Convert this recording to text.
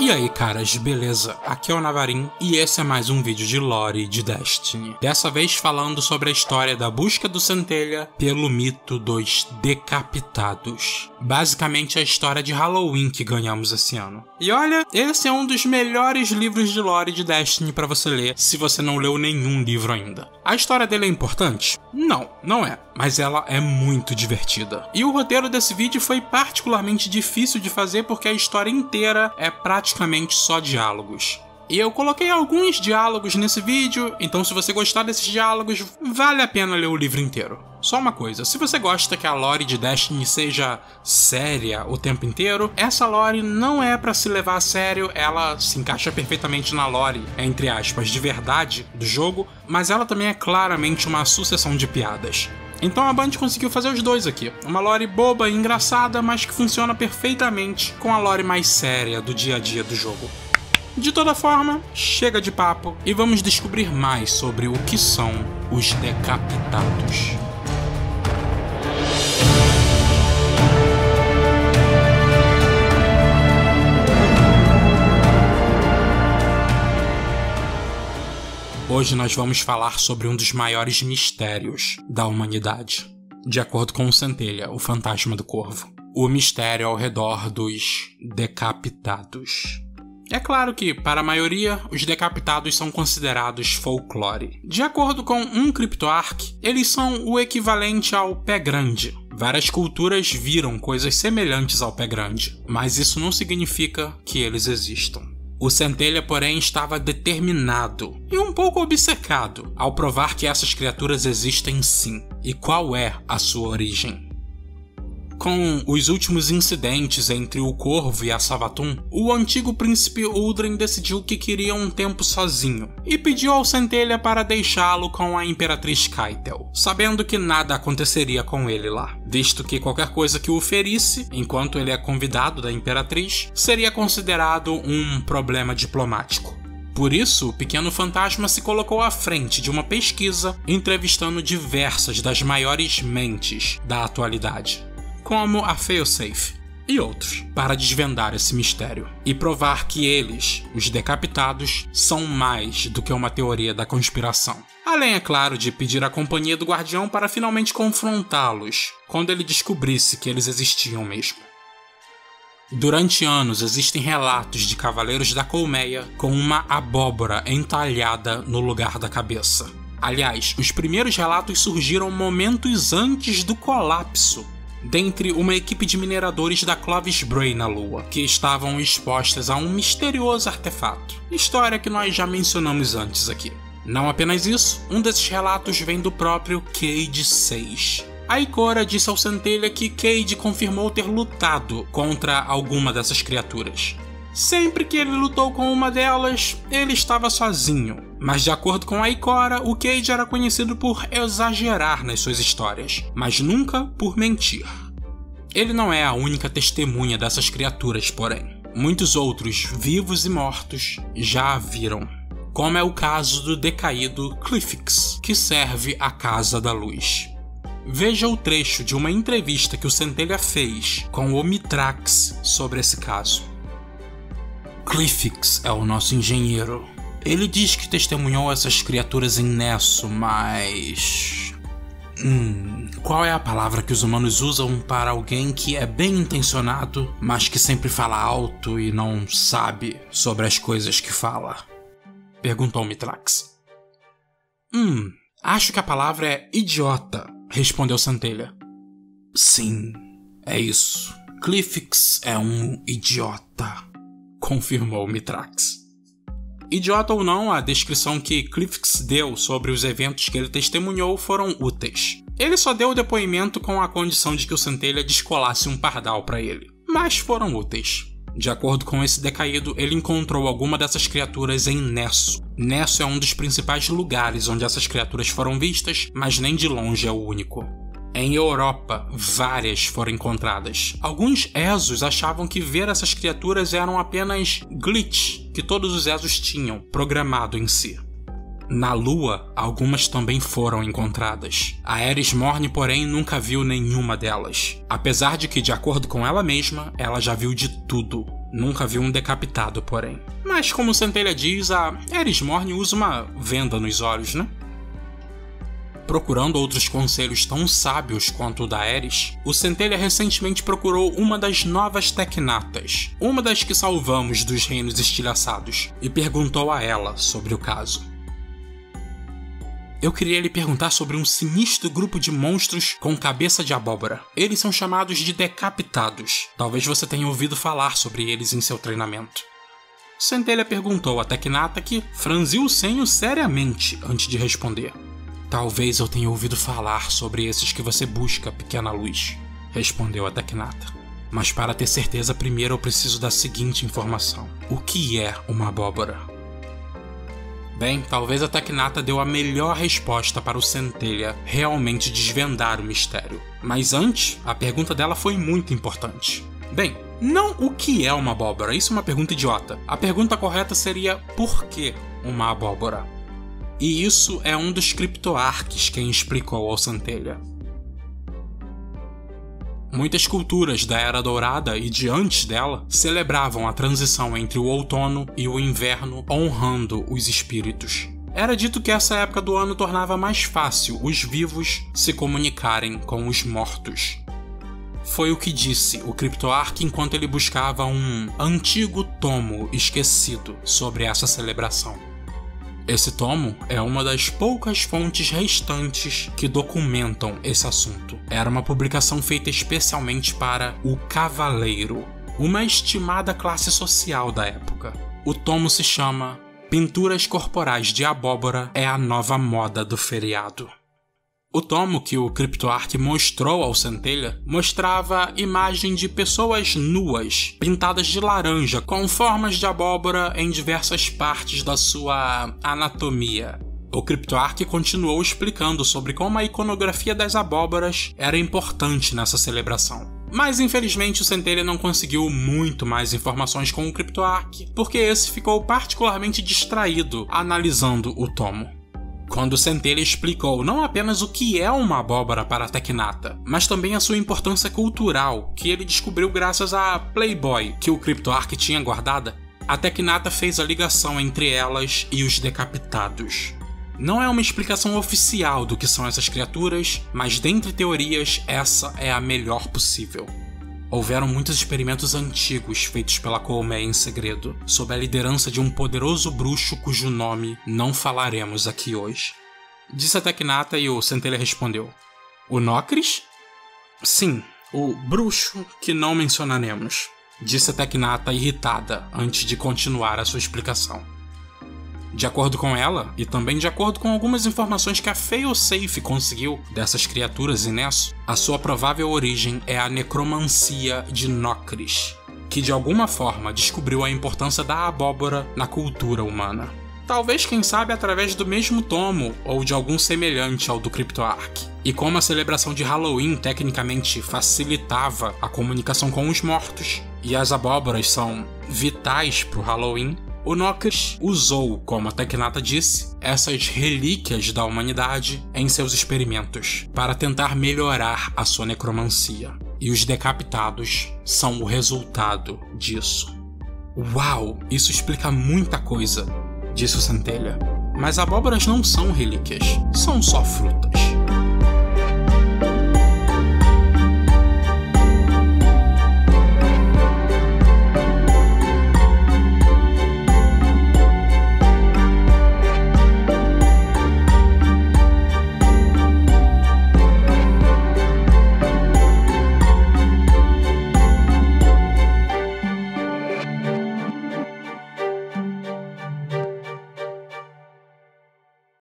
E aí, caras, beleza? Aqui é o Navarin e esse é mais um vídeo de lore de Destiny. Dessa vez falando sobre a história da busca do Centelha pelo mito dos decapitados. Basicamente a história de Halloween que ganhamos esse ano. E olha, esse é um dos melhores livros de lore de Destiny para você ler se você não leu nenhum livro ainda. A história dele é importante? Não, não é, mas ela é muito divertida. E o roteiro desse vídeo foi particularmente difícil de fazer porque a história inteira é praticamente só diálogos. E eu coloquei alguns diálogos nesse vídeo, então se você gostar desses diálogos, vale a pena ler o livro inteiro. Só uma coisa, se você gosta que a lore de Destiny seja séria o tempo inteiro, essa lore não é para se levar a sério, ela se encaixa perfeitamente na lore, entre aspas, de verdade do jogo, mas ela também é claramente uma sucessão de piadas. Então a Band conseguiu fazer os dois aqui. Uma lore boba e engraçada, mas que funciona perfeitamente com a lore mais séria do dia a dia do jogo. De toda forma, chega de papo e vamos descobrir mais sobre o que são os decapitados. Hoje nós vamos falar sobre um dos maiores mistérios da humanidade. De acordo com o Centelha, o fantasma do corvo. O mistério ao redor dos decapitados. É claro que, para a maioria, os decapitados são considerados folclore. De acordo com um CryptoArk, eles são o equivalente ao pé grande. Várias culturas viram coisas semelhantes ao pé grande, mas isso não significa que eles existam. O Centelha, porém, estava determinado e um pouco obcecado ao provar que essas criaturas existem sim e qual é a sua origem. Com os últimos incidentes entre o Corvo e a Savatun, o antigo príncipe Uldren decidiu que queria um tempo sozinho e pediu ao Centelha para deixá-lo com a Imperatriz Kaitel, sabendo que nada aconteceria com ele lá, visto que qualquer coisa que o ferisse, enquanto ele é convidado da Imperatriz, seria considerado um problema diplomático. Por isso, o pequeno fantasma se colocou à frente de uma pesquisa entrevistando diversas das maiores mentes da atualidade como a Failsafe e outros, para desvendar esse mistério e provar que eles, os decapitados, são mais do que uma teoria da conspiração. Além, é claro, de pedir a companhia do guardião para finalmente confrontá-los quando ele descobrisse que eles existiam mesmo. Durante anos existem relatos de cavaleiros da colmeia com uma abóbora entalhada no lugar da cabeça. Aliás, os primeiros relatos surgiram momentos antes do colapso dentre uma equipe de mineradores da Clovis Bray na Lua, que estavam expostas a um misterioso artefato. História que nós já mencionamos antes aqui. Não apenas isso, um desses relatos vem do próprio Cade 6. A Ikora disse ao Centelha que Cade confirmou ter lutado contra alguma dessas criaturas. Sempre que ele lutou com uma delas, ele estava sozinho. Mas de acordo com a Ikora, o Cage era conhecido por exagerar nas suas histórias, mas nunca por mentir. Ele não é a única testemunha dessas criaturas, porém. Muitos outros, vivos e mortos, já a viram. Como é o caso do decaído Cliffix, que serve a Casa da Luz. Veja o trecho de uma entrevista que o Centelha fez com o Mitrax sobre esse caso. Cliffix é o nosso engenheiro. Ele diz que testemunhou essas criaturas em Nesso, mas. Hum, qual é a palavra que os humanos usam para alguém que é bem intencionado, mas que sempre fala alto e não sabe sobre as coisas que fala? Perguntou Mitrax. Hum, acho que a palavra é idiota, respondeu Centelha. Sim, é isso. Cliffix é um idiota confirmou Mitrax. Idiota ou não, a descrição que Cliffix deu sobre os eventos que ele testemunhou foram úteis. Ele só deu o depoimento com a condição de que o Centelha descolasse um pardal para ele, mas foram úteis. De acordo com esse decaído, ele encontrou alguma dessas criaturas em Nesso. Nesso é um dos principais lugares onde essas criaturas foram vistas, mas nem de longe é o único. Em Europa, várias foram encontradas. Alguns Ezos achavam que ver essas criaturas eram apenas glitch que todos os Ezos tinham programado em si. Na Lua, algumas também foram encontradas. A Ares Morne, porém, nunca viu nenhuma delas, apesar de que, de acordo com ela mesma, ela já viu de tudo. Nunca vi um decapitado, porém. Mas, como Centelha diz, a Eris Morne usa uma venda nos olhos, né? Procurando outros conselhos tão sábios quanto o da Eris, o Centelha recentemente procurou uma das novas Tecnatas, uma das que salvamos dos reinos estilhaçados, e perguntou a ela sobre o caso. Eu queria lhe perguntar sobre um sinistro grupo de monstros com cabeça de abóbora. Eles são chamados de decapitados. Talvez você tenha ouvido falar sobre eles em seu treinamento. Centelha perguntou a Tecnata que franziu o senho seriamente antes de responder. Talvez eu tenha ouvido falar sobre esses que você busca, pequena luz, respondeu a Tecnata. Mas para ter certeza, primeiro eu preciso da seguinte informação: O que é uma abóbora? Bem, talvez a Tecnata deu a melhor resposta para o Centelha realmente desvendar o mistério. Mas antes, a pergunta dela foi muito importante. Bem, não o que é uma abóbora, isso é uma pergunta idiota. A pergunta correta seria por que uma abóbora? E isso é um dos criptoarques quem explicou ao Centelha. Muitas culturas da Era Dourada e de antes dela celebravam a transição entre o outono e o inverno, honrando os espíritos. Era dito que essa época do ano tornava mais fácil os vivos se comunicarem com os mortos. Foi o que disse o Criptoarque enquanto ele buscava um antigo tomo esquecido sobre essa celebração. Esse tomo é uma das poucas fontes restantes que documentam esse assunto. Era uma publicação feita especialmente para o Cavaleiro, uma estimada classe social da época. O tomo se chama Pinturas Corporais de Abóbora é a nova moda do feriado. O tomo que o CryptoArk mostrou ao Centelha mostrava imagem de pessoas nuas, pintadas de laranja, com formas de abóbora em diversas partes da sua anatomia. O CryptoArk continuou explicando sobre como a iconografia das abóboras era importante nessa celebração. Mas infelizmente o Centelha não conseguiu muito mais informações com o CryptoArk, porque esse ficou particularmente distraído analisando o tomo quando Centelha explicou não apenas o que é uma abóbora para Tecnata, mas também a sua importância cultural, que ele descobriu graças a Playboy que o CryptoArk tinha guardada, a Tecnata fez a ligação entre elas e os decapitados. Não é uma explicação oficial do que são essas criaturas, mas dentre teorias, essa é a melhor possível. Houveram muitos experimentos antigos feitos pela Colmeia em segredo, sob a liderança de um poderoso bruxo cujo nome não falaremos aqui hoje. Disse a Tecnata e o Centelha respondeu: O Nocris? Sim, o bruxo que não mencionaremos, disse a Tecnata irritada antes de continuar a sua explicação. De acordo com ela, e também de acordo com algumas informações que a Failsafe conseguiu dessas criaturas Inesso, a sua provável origem é a necromancia de Nocris, que de alguma forma descobriu a importância da abóbora na cultura humana. Talvez, quem sabe, através do mesmo tomo ou de algum semelhante ao do CryptoArk. E como a celebração de Halloween tecnicamente facilitava a comunicação com os mortos, e as abóboras são vitais para o Halloween, o Nocris usou, como a Tecnata disse, essas relíquias da humanidade em seus experimentos para tentar melhorar a sua necromancia. E os decapitados são o resultado disso. Uau, isso explica muita coisa, disse o Centelha. Mas abóboras não são relíquias, são só frutas.